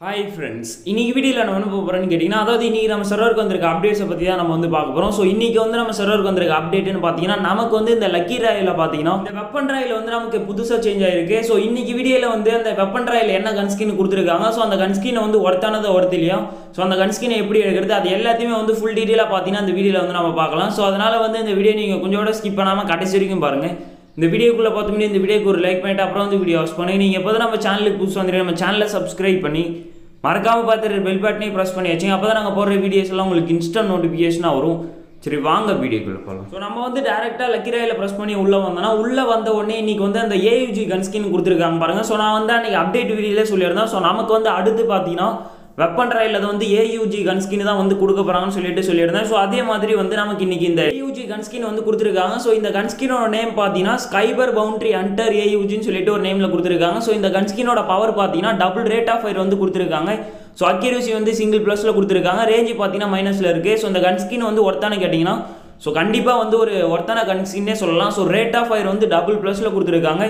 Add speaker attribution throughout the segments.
Speaker 1: Hi friends இன்றைக்கி வீடியோவில் நம்ம என்ன பார்க்க போகிறோம்னு கேட்டிங்கன்னா அதாவது இன்றைக்கி நம்ம சர்வருக்கு வந்திருக்க அப்டேட்ஸை பற்றி தான் நம்ம வந்து பார்க்க போகிறோம் ஸோ இன்றைக்கி வந்து நம்ம சர்வருக்கு வந்திருக்க அப்டேட்னு பார்த்தீங்கன்னா நமக்கு வந்து இந்த லக்கி ராயில் பார்த்தீங்கன்னா இந்த வெப்பன் ராயில் வந்து நமக்கு புதுசாக சேஞ்ச் ஆயிருக்கு. ஸோ இன்றைக்கி வீடியோவில் வந்து அந்த வெப்பன் ராயில் என்ன கன் ஸ்கின் கொடுத்துருக்காங்க. ஸோ அந்த கன்ஸ்கின் வந்து ஒர்த்தானதை ஒர்த்து இல்லையா? ஸோ அந்த கன்ஸ்கினை எப்படி எடுக்கிறது? அது எல்லாத்தையுமே வந்து ஃபுல் டீட்டெயிலாக பார்த்தீங்கன்னா அந்த வீடியோவில் வந்து நம்ம பார்க்கலாம். ஸோ அதனால் வந்து இந்த வீடியோ நீங்கள் கொஞ்சோட ஸ்கிப் பண்ணாமல் கடைசி வரைக்கும் பாருங்கள் இந்த வீடியோக்குள்ளே பார்த்தோம்னா இந்த வீடியோக்கு ஒரு லைக் பண்ணிட்டு அப்புறம் வந்து வீடியோ வாட்ச் பண்ணி. நீங்கள் எப்போதும் நம்ம சேனலுக்கு புதுசு வந்துட்டு நம்ம சேனலை சப்ஸ்கிரைப் பண்ணி மறக்காமல் பார்த்துட்டு பெல் பட்டனையும் ப்ரெஸ் பண்ணி வச்சுங்க. அப்போ தான் நாங்கள் போடுற வீடியோஸ் எல்லாம் உங்களுக்கு இன்ஸ்டன்ட் நோட்டிஃபிகேஷனாக வரும். சரி வாங்க வீடியோக்குள்ளே போகலாம் ஸோ நம்ம வந்து டேரெக்டாக லக்கிராயில் ப்ரெஸ் பண்ணி உள்ளே வந்தோம்னா உள்ளே வந்த உடனே இன்னைக்கு வந்து அந்த ஏயுஜி கன்ஸ்கின் கொடுத்துருக்காங்க பாருங்கள் ஸோ நான் வந்து அன்றைக்கி அப்டேட் வீடியோலே சொல்லியிருந்தேன். ஸோ நமக்கு வந்து அடுத்து பார்த்தீங்கன்னா வெப்பன் ட்ரையல் அது வந்து ஏயூஜி கன்ஸ்கின் தான் வந்து கொடுக்க போகிறாங்கன்னு சொல்லிட்டு சொல்லியிருந்தேன். ஸோ அதே மாதிரி வந்து நமக்கு இன்னைக்கு இந்த ஏயூஜி கன் ஸ்கின் வந்து கொடுத்துருக்காங்க. ஸோ இந்த கன்ஸ்கினோட நேம் பார்த்தீங்கன்னா ஸ்கைபர் பவுண்டரி அண்டர் ஏயூஜின்னு சொல்லிட்டு ஒரு நேமில் கொடுத்துருக்காங்க. ஸோ இந்த கன்ஸ்கினோட பவர் பார்த்தீங்கன்னா டபுள் ரேட் ஆஃப் ஃபயர் வந்து கொடுத்துருக்காங்க. ஸோ அக்யூரசி வந்து சிங்கிள் ப்ளஸில் கொடுத்துருக்காங்க. ரேஞ்சு பார்த்தீங்கன்னா மைனஸில் இருக்குது ஸோ இந்த கன்ஸ்கின் வந்து ஒர்த்தானு கேட்டிங்கன்னா ஸோ கண்டிப்பாக வந்து ஒரு ஒர்த்தான கன் ஸ்கின்னே சொல்லலாம். ஸோ ரேட் ஆஃப் ஃபயர் வந்து டபுள் ப்ளஸில் கொடுத்துருக்காங்க.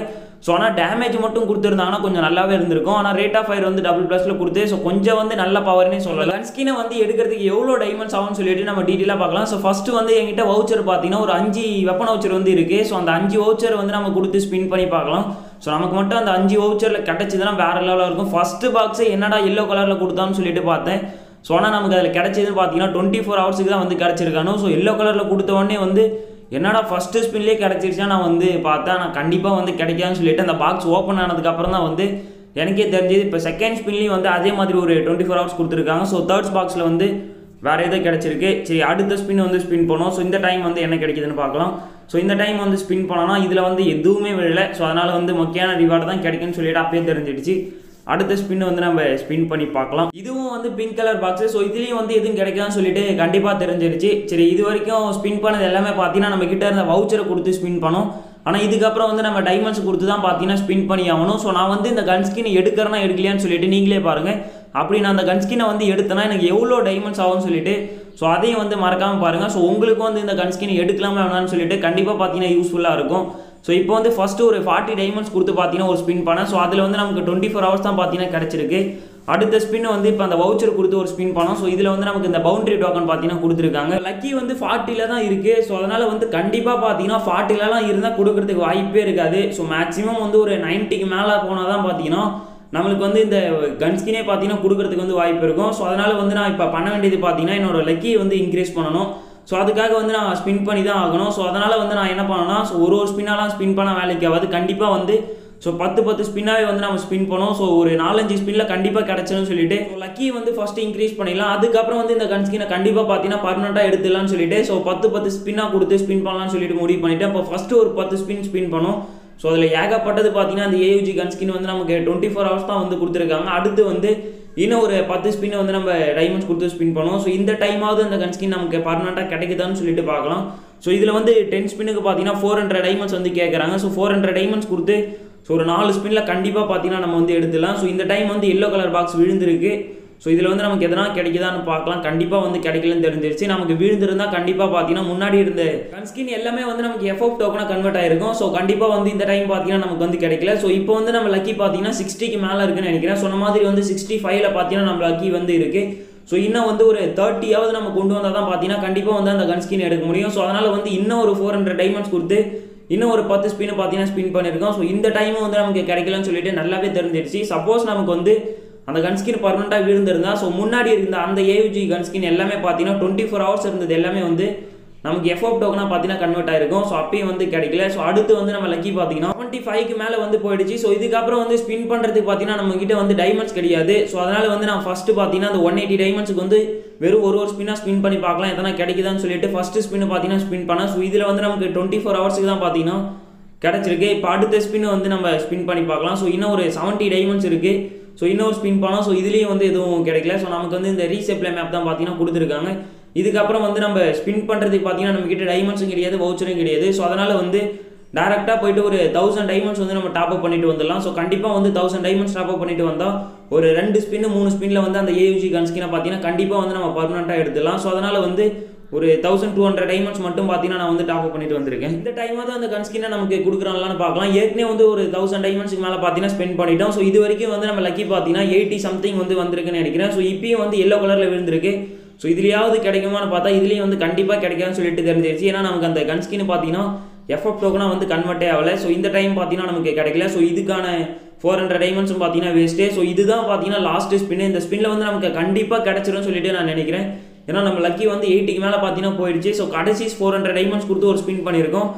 Speaker 1: ஸோ ஆனால் டேமேஜ் மட்டும் கொடுத்துருந்தாங்கன்னா கொஞ்சம் நல்லாவே இருந்திருக்கும். ஆனால் ரேட் ஆஃப் ஃபயர் வந்து டபுள் ப்ளஸில் கொடுத்து ஸோ கொஞ்சம் வந்து நல்ல பவர்னே சொல்லலாம். கன்ஸ்கினை வந்து எடுக்கிறதுக்கு எவ்வளோ டைமண்ட்ஸ் ஆகும்னு சொல்லிட்டு நம்ம டீட்டெயிலாக பார்க்கலாம். ஸோ ஃபஸ்ட்டு வந்து என்கிட்ட வவுச்சர் பார்த்தீங்கன்னா ஒரு அஞ்சு வெப்பன் வவுச்சர் வந்து இருக்குது ஸோ அந்த அஞ்சு வவுச்சர் வந்து நம்ம கொடுத்து ஸ்பின் பண்ணி பார்க்கலாம். ஸோ நமக்கு மட்டும் அந்த அஞ்சு வவுச்சரில் கிடச்சிதுன்னா வேறு லெவலாக இருக்கும். ஃபஸ்ட்டு பாக்ஸே என்னடா எல்லோ கலரில் கொடுத்தான்னு சொல்லிட்டு பார்த்தேன். ஸோ ஆனால் நமக்கு அதில் கிடச்சதுன்னு பார்த்தீங்கன்னா டுவெண்ட்டி ஃபோர் ஹவர்ஸுக்கு தான் வந்து கிடச்சிருக்கானோ. ஸோ எல்லோ கலரில் கொடுத்த உடனே வந்து என்னடா ஃபஸ்ட்டு ஸ்பின்லேயே கிடச்சிருச்சா? நான் வந்து பார்த்தா நான் கண்டிப்பாக வந்து கிடைக்காதுன்னு சொல்லிட்டு அந்த பாக்ஸ் ஓப்பன் ஆனதுக்கப்புறம் தான் வந்து எனக்கே தெரிஞ்சது. இப்போ செகண்ட் ஸ்பின்லேயும் வந்து அதே மாதிரி ஒரு டுவெண்ட்டி ஃபோர் ஹவர்ஸ் கொடுத்துருக்காங்க ஸோ தேர்ட்ஸ் பாக்ஸில் வந்து வேறு எதோ கிடச்சிருக்கு. சரி அடுத்த ஸ்பின் வந்து ஸ்பின் பண்ணோம் ஸோ இந்த டைம் வந்து என்ன கிடைக்குதுன்னு பார்க்கலாம். ஸோ இந்த டைம் வந்து ஸ்பின் பண்ணோன்னா இதில் வந்து எதுவுமே விழலை. ஸோ அதனால் வந்து முக்கியமான ரிவார்டு தான் கிடைக்குன்னு சொல்லிட்டு அப்பயே தெரிஞ்சிடுச்சு. அடுத்த ஸ்பின் வந்து நம்ம ஸ்பின் பண்ணி பார்க்கலாம். இதுவும் வந்து பிங்க் கலர் பாக்ஸ் ஸோ இதுலேயும் வந்து எதுவும் கிடைக்காதுன்னு சொல்லிட்டு கண்டிப்பாக தெரிஞ்சிருச்சு. சரி இது வரைக்கும் ஸ்பின் பண்ணது எல்லாமே பார்த்தீங்கன்னா நம்ம கிட்ட இருந்த வவுச்சரை கொடுத்து ஸ்பின் பண்ணோம். ஆனால் இதுக்கப்புறம் வந்து நம்ம டைமண்ட்ஸ் கொடுத்து தான் பார்த்தீங்கன்னா ஸ்பின் பண்ணி ஆகணும். ஸோ நான் வந்து இந்த கன் ஸ்கின் எடுக்கிறேன்னா எடுக்கலையான்னு சொல்லிட்டு நீங்களே பாருங்கள் அப்படி நான் அந்த கன் ஸ்கினை வந்து எடுத்தேன்னா எனக்கு எவ்வளோ டைமண்ட்ஸ் ஆகும்னு சொல்லிட்டு ஸோ அதையும் வந்து மறக்காமல் பாருங்கள் ஸோ உங்களுக்கும் வந்து இந்த கன் ஸ்கின் எடுக்கலாமா வேணான்னு சொல்லிட்டு கண்டிப்பாக பார்த்தீங்கன்னா யூஸ்ஃபுல்லாக இருக்கும். ஸோ இப்போ வந்து ஃபஸ்ட்டு ஒரு ஃபார்ட்டி டைமண்ட்ஸ் கொடுத்து பார்த்தீங்கன்னா ஒரு ஸ்பின் பண்ணேன் ஸோ அதில் வந்து நமக்கு டுவெண்ட்டி ஃபோர் ஹவர்ஸ் தான் பார்த்தீங்கன்னா கிடச்சிருக்கு. அடுத்த ஸ்பின் வந்து இப்போ அந்த வவுச்சர் கொடுத்து ஒரு ஸ்பின் பண்ணோம் ஸோ இதில் வந்து நமக்கு இந்த பவுண்டரி டோக்கன் பார்த்தீங்கன்னா கொடுத்துருக்காங்க. லக்கி வந்து ஃபார்ட்டியில் தான் இருக்குது ஸோ அதனால் வந்து கண்டிப்பாக பார்த்தீங்கன்னா ஃபார்ட்டிலலாம் இருந்தால் கொடுக்கறதுக்கு வாய்ப்பே இருக்காது. ஸோ மேக்ஸிமம் வந்து ஒரு நைன்ட்டிக்கு மேலே போனால் தான் பார்த்தீங்கன்னா நம்மளுக்கு வந்து இந்த கன்ஸ்கினே பார்த்தீங்கன்னா கொடுக்கறதுக்கு வந்து வாய்ப்பு இருக்கும். ஸோ அதனால் வந்து நான் இப்போ பண்ண வேண்டியது பார்த்தீங்கன்னா என்னோடய லக்கியை வந்து இன்க்ரீஸ் பண்ணணும். ஸோ அதுக்காக வந்து நான் ஸ்பின் பண்ணி தான் ஆகணும். ஸோ அதனால் வந்து நான் என்ன பண்ணேன்னா ஸோ ஒரு ஒரு ஸ்பின்னாலாம் ஸ்பின் பண்ண வேலைக்கு ஆகாது கண்டிப்பாக வந்து ஸோ பத்து பத்து ஸ்பின்னாகவே வந்து நம்ம ஸ்பின் பண்ணோம். ஸோ ஒரு நாலஞ்சு ஸ்பின்னில் கண்டிப்பாக கிடச்சிடும் சொல்லிட்டு ஸோ லக்கி வந்து ஃபஸ்ட்டு இன்க்ரீஸ் பண்ணிடலாம். அதுக்கப்புறம் வந்து இந்த கன்ஸ்கினை கண்டிப்பாக பார்த்தீங்கன்னா பர்மனெண்ட்டாக எடுத்துடலாம்னு சொல்லிட்டு ஸோ பத்து பத்து ஸ்பின்னாக கொடுத்து ஸ்பின் பண்ணலாம்னு சொல்லிட்டு முடிவு பண்ணிவிட்டு அப்போ ஃபஸ்ட்டு ஒரு பத்து ஸ்பின் ஸ்பின் பண்ணோம். ஸோ அதில் ஏகப்பட்டது பார்த்தீங்கன்னா அந்த ஏயூஜி கன் ஸ்கின் வந்து நமக்கு டுவெண்ட்டி ஃபோர் ஹவர்ஸ் தான் வந்து கொடுத்துருக்காங்க. அடுத்து வந்து இன்னும் ஒரு பத்து ஸ்பின் வந்து நம்ம டைமண்ட்ஸ் கொடுத்து ஸ்பின் பண்ணுவோம். ஸோ இந்த டைமாவது அந்த கன் ஸ்கின் நமக்கு பர்மனெண்ட்டாக கிடைக்குதான்னு சொல்லிட்டு பார்க்கலாம். ஸோ இதில் வந்து டென் ஸ்பின்னுக்கு பார்த்தீங்கன்னா ஃபோர் ஹண்ட்ரட் டைமண்ட்ஸ் வந்து கேட்குறாங்க ஸோ ஃபோர் ஹண்ட்ரட் டைமண்ட்ஸ் கொடுத்து ஸோ ஒரு நாலு ஸ்பின்னில் கண்டிப்பாக பார்த்தீங்கன்னா நம்ம வந்து எடுத்துடலாம். ஸோ இந்த டைம் வந்து எல்லோ கலர் பாக்ஸ் விழுந்திருக்கு. ஸோ இதில் வந்து நமக்கு எதனா கிடைக்குதான்னு பார்க்கலாம். கண்டிப்பாக வந்து கிடைக்கலன்னு தெரிஞ்சிருச்சு. நமக்கு விழுந்திருந்தா கண்டிப்பாக பார்த்தீங்கன்னா முன்னாடி இருந்த கன்ஸ்கின் எல்லாமே வந்து நமக்கு எஃப்எஃப் டோக்கனாக கன்வெர்ட் ஆயிருக்கும். ஸோ கண்டிப்பாக வந்து இந்த டைம் பார்த்தீங்கன்னா நமக்கு வந்து கிடைக்கல. ஸோ இப்போ வந்து நம்ம லக்கி பார்த்தீங்கன்னா சிக்ஸ்டிக்கு மேலே இருக்குன்னு நினைக்கிறேன். சொன்ன மாதிரி வந்து சிக்ஸ்டி ஃபைவ்ல பார்த்தீங்கன்னா நம்ம லக்கி வந்து இருக்குது ஸோ இன்னும் வந்து ஒரு தேர்ட்டியாவது நம்ம கொண்டு வந்தால் தான் பார்த்தீங்கன்னா கண்டிப்பாக வந்து அந்த கன் ஸ்கின் எடுக்க முடியும். ஸோ அதனால் வந்து இன்னும் ஒரு ஃபோர் ஹண்ட்ரட் டைமண்ட்ஸ் கொடுத்து இன்னும் ஒரு பத்து ஸ்பின் பார்த்தீங்கன்னா ஸ்பின் பண்ணியிருக்கோம் ஸோ இந்த டைமும் வந்து நமக்கு கிடைக்கலன்னு சொல்லிட்டு நல்லாவே தெரிஞ்சிருச்சு. சப்போஸ் நமக்கு வந்து அந்த கன்ஸ்கின் பர்மனெண்ட்டாக விழுந்திருந்தா ஸோ முன்னாடி இருந்த அந்த ஏவிஜி கன்ஸ்கின் எல்லாமே பார்த்தீங்கன்னா டுவெண்ட்டி ஃபோர் ஹவர்ஸ் இருந்தது. எல்லாமே வந்து நமக்கு எஃப்எஃப் டோக்கனாக பார்த்தீங்கன்னா கன்வெர்ட் ஆயிருக்கும். ஸோ அப்பயும் வந்து கிடைக்கல. ஸோ அடுத்து வந்து நம்ம லக்கி பார்த்தீங்கன்னா டுவெண்ட்டி ஃபைவ்க்கு மேலே வந்து போயிடுச்சு. ஸோ இதுக்கப்புறம் வந்து ஸ்பின் பண்ணுறதுக்கு பார்த்தீங்கன்னா நம்ம கிட்ட வந்து டைமண்ட்ஸ் கிடையாது. ஸோ அதனால் வந்து நான் ஃபஸ்ட்டு பார்த்தீங்கன்னா அந்த ஒன் எயிட்டி டைமண்ட்ஸுக்கு வந்து வெறும் ஒரு ஒரு ஸ்பின்னாக ஸ்பின் பண்ணி பார்க்கலாம் எதனா கிடைக்குதான்னு சொல்லிட்டு ஃபஸ்ட்டு ஸ்பின்னு பார்த்தீங்கன்னா ஸ்பின் பண்ணேன். ஸோ இதில் வந்து நமக்கு டுவெண்ட்டி ஃபோர் ஹவர்ஸுக்கு தான் பார்த்தீங்கன்னா கிடச்சிருக்கு. இப்போ அடுத்த ஸ்பின் வந்து நம்ம ஸ்பின் பண்ணி பார்க்கலாம் ஸோ இன்னும் ஒரு செவன்ட்டி டைமண்ட்ஸ் இருக்குது ஸோ இன்னொரு ஸ்பின் பண்ணோம். ஸோ இதுலேயும் வந்து எதுவும் கிடைக்கல. ஸோ நமக்கு வந்து இந்த ரீசெப்ளை மேப் தான் பார்த்தீங்கன்னா கொடுத்துருக்காங்க. இதுக்கப்புறம் வந்து நம்ம ஸ்பின் பண்ணுறதுக்கு பார்த்தீங்கன்னா நம்மக்கிட்ட டைமண்ட்ஸும் கிடையாது வவுச்சரும் கிடையாது. ஸோ அதனால் வந்து டேரெக்டாக போயிட்டு ஒரு தௌசண்ட் டைமண்ட்ஸ் வந்து நம்ம டாப் அப் பண்ணிட்டு வந்துடலாம். ஸோ கண்டிப்பாக வந்து தௌசண்ட் டைமண்ட்ஸ் டாப் அப் பண்ணிட்டு வந்தால் ஒரு ரெண்டு ஸ்பின்னு மூணு ஸ்பின்னில் வந்து அந்த ஏயூஜி கன்ஸ்கினை பார்த்தீங்கன்னா கண்டிப்பாக வந்து நம்ம பர்மனெண்ட்டாக எடுத்துடலாம். ஸோ அதனால் வந்து ஒரு தௌசண்ட் டூ ஹண்ட்ரட் டைமண்ட்ஸ் மட்டும் பார்த்தீங்கன்னா நான் வந்து டாப் அப் பண்ணிட்டு வந்திருக்கேன். இந்த டைமாவது அந்த கன்ஸ்கின்னு நமக்கு கொடுக்குறாங்களான்னு பார்க்கலாம். ஏற்கனவே வந்து ஒரு தௌசண்ட் டைமண்ட்ஸ்க்கு மேலே பார்த்தீங்கன்னா ஸ்பெண்ட் பண்ணிட்டோம். ஸோ இது வரைக்கும் வந்து நம்ம லக்கி பார்த்தீங்கன்னா எயிட்டி சம்திங் வந்து வந்திருக்குன்னு நினைக்கிறேன். ஸோ இப்பயும் வந்து எல்லோ கலரில் விழுந்திருக்கு. ஸோ இதுலையாவது கிடைக்குமான்னு பார்த்தா இதுலேயும் வந்து கண்டிப்பாக கிடைக்காதுன்னு சொல்லிட்டு தெரிஞ்சிருச்சு. ஏன்னா நமக்கு அந்த கன்ஸ்கின் பார்த்தீங்கன்னா எஃப்எஃப் டோக்கனாக வந்து கன்வெர்ட்டே ஆகலை. ஸோ இந்த டைம் பார்த்தீங்கன்னா நமக்கு கிடைக்கல. ஸோ இதுக்கான ஃபோர் ஹண்ட்ரட் டைமண்ட்ஸும் பார்த்தீங்கன்னா வேஸ்ட்டே ஸோ இதுதான் பார்த்தீங்கன்னா லாஸ்ட் ஸ்பின் இந்த ஸ்பின்னில் வந்து நமக்கு கண்டிப்பாக கிடச்சிரும்னு சொல்லிட்டு நான் நினைக்கிறேன். ஏன்னா நம்ம லக்கி வந்து எயிட்டிக்கு மேலே பார்த்தீங்கன்னா போயிடுச்சு. ஸோ கடைசி ஃபோர் ஹண்ட்ரட் டைமண்ட்ஸ் கொடுத்து ஒரு ஸ்பின் பண்ணியிருக்கோம்.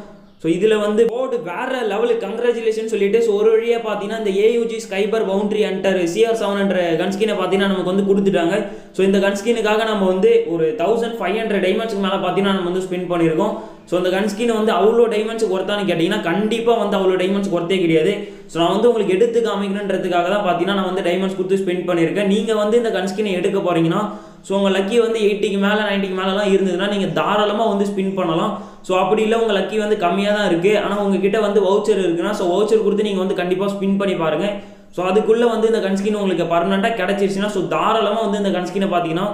Speaker 1: ஸோ இதில் வந்து போர்டு வேற லெவலுக்கு கங்க்ராச்சுலேஷன் சொல்லிட்டு ஸோ ஒரு வழியாக பார்த்தீங்கன்னா இந்த AUG cyber boundary under CR seven hundred கன்ஸ்கினை பார்த்தீங்கன்னா நமக்கு வந்து கொடுத்துட்டாங்க. ஸோ இந்த கன்ஸ்கினுக்காக நம்ம வந்து ஒரு தௌசண்ட் ஃபைவ் ஹண்ட்ரட் டைமண்ட்ஸ்க்கு மேலே பார்த்தீங்கன்னா நம்ம வந்து ஸ்பெண்ட் பண்ணியிருக்கோம். ஸோ அந்த கன்ஸ்கின் வந்து அவ்வளோ டைமண்ட்ஸ் ஒருத்தான்னு கேட்டிங்கன்னா கண்டிப்பாக வந்து அவ்வளோ டைமண்ட்ஸ் ஒர்த்தே கிடையாது. ஸோ நான் வந்து உங்களுக்கு எடுத்து காமிக்கணுன்றதுக்காக தான் பார்த்தீங்கன்னா நான் வந்து டைமண்ட்ஸ் கொடுத்து ஸ்பெண்ட் பண்ணியிருக்கேன். நீங்கள் வந்து இந்த கன்ஸ்கினை எடுக்க போகிறீங்கன்னா ஸோ உங்கள் லக்கி வந்து எயிட்டிக்கு மேலே நைன்ட்டிக்கு மேலெலாம் இருந்ததுன்னா நீங்கள் தாராளமாக வந்து ஸ்பின் பண்ணலாம். ஸோ அப்படி இல்லை உங்கள் லக்கி வந்து கம்மியாக தான் இருக்குது ஆனால் உங்ககிட்ட வந்து வவுச்சர் இருக்குன்னா ஸோ வவுச்சர் கொடுத்து நீங்கள் வந்து கண்டிப்பாக ஸ்பின் பண்ணி பாருங்கள் ஸோ அதுக்குள்ளே வந்து இந்த கன்ஸ்கின் உங்களுக்கு பர்மனெண்ட்டாக கிடச்சிருச்சுன்னா ஸோ தாராளமாக வந்து இந்த கன்ஸ்கினை பார்த்தீங்கன்னா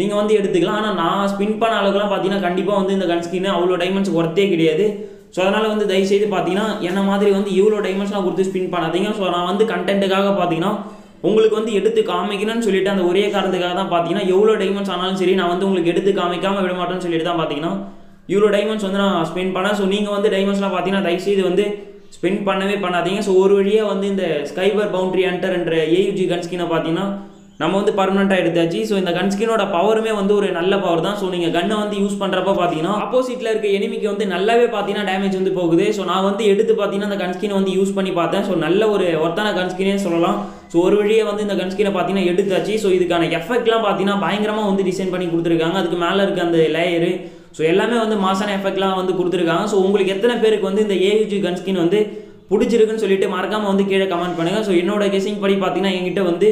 Speaker 1: நீங்கள் வந்து எடுத்துக்கலாம். ஆனால் நான் ஸ்பின் பண்ண அளவுக்குலாம் பார்த்தீங்கன்னா கண்டிப்பாக வந்து இந்த கன்ஸ்கின் அவ்வளோ டைமண்ட்ஸ் ஒர்த்தே கிடையாது. ஸோ அதனால் வந்து தயவுசெய்து பார்த்தீங்கன்னா என்ன மாதிரி வந்து இவ்வளோ டைமண்ட்ஸ்லாம் கொடுத்து ஸ்பின் பண்ணாதீங்க. ஸோ நான் வந்து கண்டென்ட்டுக்காக பார்த்தீங்கன்னா உங்களுக்கு வந்து எடுத்து காமிக்கணும்னு சொல்லிட்டு அந்த ஒரே காரணத்துக்காக தான் பார்த்தீங்கன்னா எவ்வளோ டைமண்ட்ஸ் ஆனாலும் சரி நான் வந்து உங்களுக்கு எடுத்து காமிக்காமல் விட மாட்டேன்னு சொல்லிட்டு தான் பார்த்தீங்கன்னா இவ்வளோ டைமண்ட்ஸ் வந்து நான் ஸ்பெண்ட் பண்ணேன் ஸோ நீங்கள் வந்து டைமண்ட்ஸ்லாம் பார்த்தீங்கன்னா தயவுசெய்து வந்து ஸ்பெண்ட் பண்ணவே பண்ணாதீங்க. ஸோ ஒரு வழியாக வந்து இந்த ஸ்கைபர் பவுண்ட்ரி அண்டர் என்ற ஏயுஜி கன்ஸ்கினை பார்த்தீங்கன்னா நம்ம வந்து பர்மனெண்ட்டாக எடுத்தாச்சு. ஸோ இந்த கன் ஸ்கின்னோட பவருமே வந்து ஒரு நல்ல பவர் தான். ஸோ நீங்கள் கன்னை வந்து யூஸ் பண்ணுறப்ப பார்த்தீங்கன்னா ஆப்போசிட்டில் இருக்க எனிமிக்கு வந்து நல்லாவே பார்த்தீங்கன்னா டேமேஜ் வந்து போகுது. ஸோ நான் வந்து எடுத்து பார்த்தீங்கன்னா அந்த கன்ஸ்கினை வந்து யூஸ் பண்ணி பார்த்தேன். ஸோ நல்ல ஒரு ஒர்த்தான கன்ஸ்கினே சொல்லலாம். ஸோ ஒரு வழியாக வந்து இந்த கன்ஸ்கினை பார்த்தீங்கன்னா எடுத்தாச்சு. ஸோ இதுக்கான எஃபெக்ட்லாம் பார்த்தீங்கன்னா பயங்கரமாக வந்து டிசைன் பண்ணி கொடுத்துருக்காங்க. அதுக்கு மேலே இருக்க அந்த லேயரு ஸோ எல்லாமே வந்து மாசான எஃபெக்ட்லாம் வந்து கொடுத்துருக்காங்க. ஸோ உங்களுக்கு எத்தனை பேருக்கு வந்து இந்த ஏயுஜி கன்ஸ்கின் வந்து பிடிச்சிருக்குன்னு சொல்லிட்டு மறக்காமல் வந்து கீழே கமெண்ட் பண்ணுங்கள் ஸோ என்னோட கெஸிங் படி பார்த்தீங்கன்னா என்கிட்ட வந்து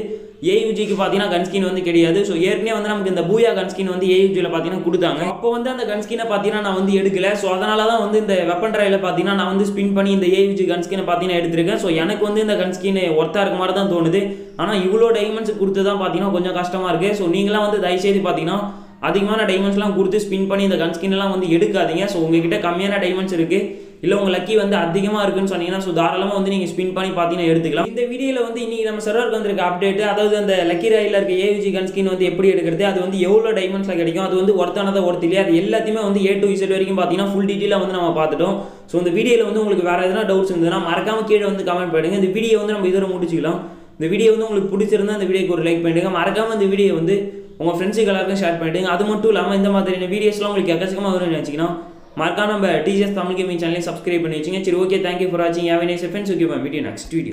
Speaker 1: ஏயுஜிக்கு பார்த்தீங்கன்னா கன்ஸ்கின் வந்து கிடையாது. ஸோ ஏற்கனவே வந்து நமக்கு இந்த பூயா கன்ஸ்கின் வந்து ஏயுஜியில் பார்த்தீங்கன்னா கொடுத்தாங்க. அப்போ வந்து அந்த கன்ஸ்கினை பார்த்தீங்கன்னா நான் வந்து எடுக்கல. ஸோ அதனால தான் வந்து இந்த வெப்பன் ட்ரையில் பார்த்தீங்கன்னா நான் வந்து ஸ்பின் பண்ணி இந்த ஏயுஜி கன்ஸ்கினை பார்த்தீங்கன்னா எடுத்திருக்கேன். ஸோ எனக்கு வந்து இந்த கன்ஸ்கின் ஒர்த்தாக இருக்க மாதிரி தான் தோணுது. ஆனால் இவ்வளோ டைமண்ட்ஸ் கொடுத்து தான் பார்த்தீங்கன்னா கொஞ்சம் கஷ்டமாக இருக்குது ஸோ நீங்களாம் வந்து தயவுசெய்து பார்த்தீங்கன்னா அதிகமான டைமண்ட்ஸ்லாம் கொடுத்து ஸ்பின் பண்ணி இந்த கன்ஸ்கின்லாம் வந்து எடுக்காதீங்க. ஸோ உங்ககிட்ட கம்மியான டைமண்ட்ஸ் இருக்குது இல்லை உங்கள் லக்கி வந்து அதிகமாக இருக்குன்னு சொன்னீங்கன்னா ஸோ தாராளமாக வந்து நீங்கள் ஸ்பின் பண்ணி பார்த்தீங்கன்னா எடுத்துக்கலாம். இந்த வீடியோவில் வந்து இன்றைக்கி நம்ம சர்வருக்கு வந்திருக்க அப்டேட் அதாவது அந்த லக்கி ராயில் இருக்க ஏவிஜி கன் ஸ்கின் வந்து எப்படி எடுக்கிறது அது வந்து எவ்வளோ டைமண்ட்ஸில் கிடைக்கும் அது வந்து ஒர்த்தானதா ஒர்த்து இல்லையா அது எல்லாத்தையுமே வந்து ஏ டு இசட் வரைக்கும் பார்த்தீங்கன்னா ஃபுல் டீட்டெயிலாக வந்து நம்ம பார்த்துட்டோம். ஸோ இந்த வீடியோவில் வந்து உங்களுக்கு வேறு எதனா டவுட்ஸ் இருந்ததுன்னா மறக்காம கீழே வந்து கமெண்ட் பண்ணுங்கள் இந்த வீடியோ வந்து நம்ம இதோட முடிச்சுக்கலாம். இந்த வீடியோ வந்து உங்களுக்கு பிடிச்சிருந்தா அந்த வீடியோக்கு ஒரு லைக் பண்ணிடுங்க மறக்காம இந்த வீடியோ வந்து உங்கள் ஃப்ரெண்ட்ஸுக்கு எல்லாருக்கும் ஷேர் பண்ணிவிடுங்க அது மட்டும் இல்லாமல் இந்த மாதிரியான வீடியோஸ்லாம் உங்களுக்கு எக்கச்சக்கமாக வரும்னு நினச்சிங்கன்னா மறக்காம நம்ம டிஜிஎஸ் தமிழ் கேமிங் சேனலையும் சப்ஸ்கிரைப் பண்ணி வச்சுங்க. சரி ஓகே தேங்க்யூ ஃபார் வாட்சிங் have nice friends okay ma'am video next video